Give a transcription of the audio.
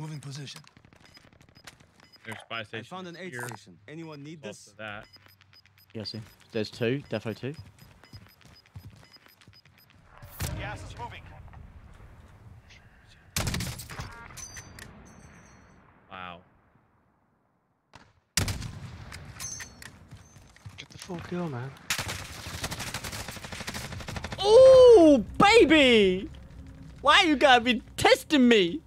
Moving position. There's buy station. I found an aid here, station. Anyone need close this? to that. Yeah, see. There's two. Defo two. Gas is moving. Wow. Get the full kill, man. Ooh, baby! Why you gotta be testing me?